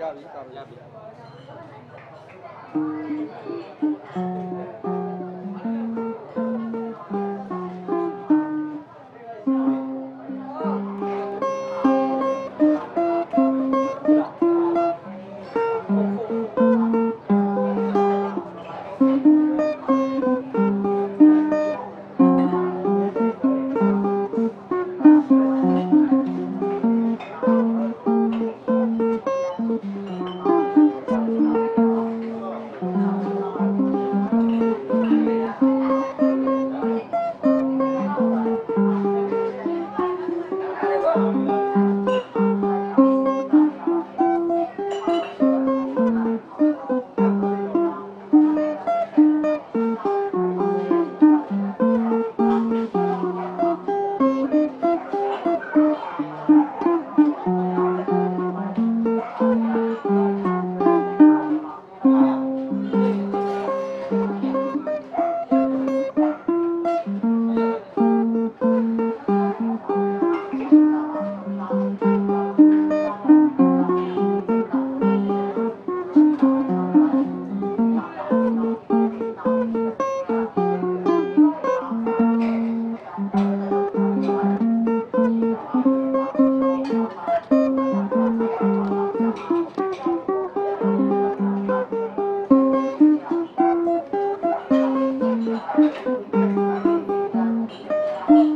ရပြီတာရပြီ Mm-hmm.